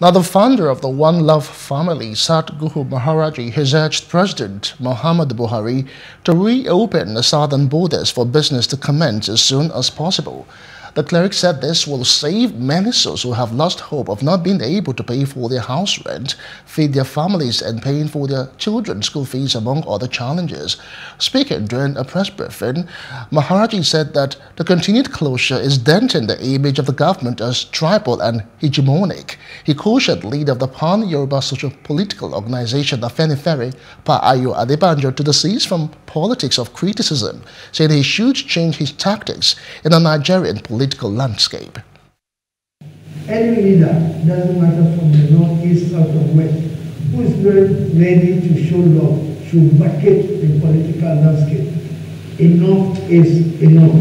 Now, the founder of the One Love family, Satguru Maharaj Ji, has urged President Muhammadu Buhari to reopen the southern borders for business to commence as soon as possible. The cleric said this will save many souls who have lost hope of not being able to pay for their house rent, feed their families, and paying for their children's school fees, among other challenges. Speaking during a press briefing, Maharaj Ji said that the continued closure is denting the image of the government as tribal and hegemonic. He cautioned the leader of the Pan-Yoruba Social Political Organization, Afenifere, Pa Ayo Adebanjo, to desist from politics of criticism, saying he should change his tactics in a Nigerian political landscape. Any leader, doesn't matter from the north, east, south, or west, who is very ready to show love should vacate the political landscape. Enough is enough.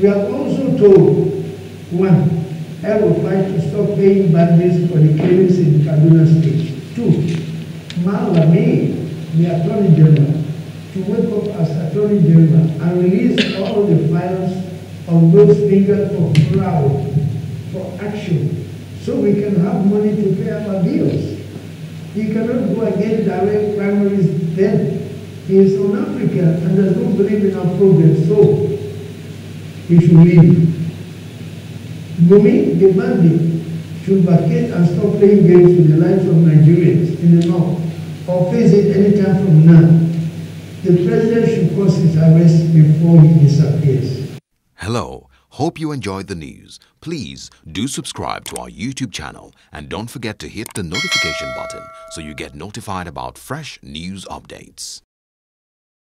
We are also told, one, I will fight to stop paying bandits for the killings in Kaduna State. Two, Malami, the Attorney General, to wake up as Attorney and release all the files on those fingers for crowd, for action, so we can have money to pay our bills. He cannot go against direct primaries then. He is on Africa and does not believe in our progress, so he should leave. Gumi, the bandit, should vacate and stop playing games with the lives of Nigerians in the north or face it anytime from now. The president should cause his arrest before he disappears. Hello, hope you enjoyed the news. Please do subscribe to our YouTube channel and don't forget to hit the notification button so you get notified about fresh news updates.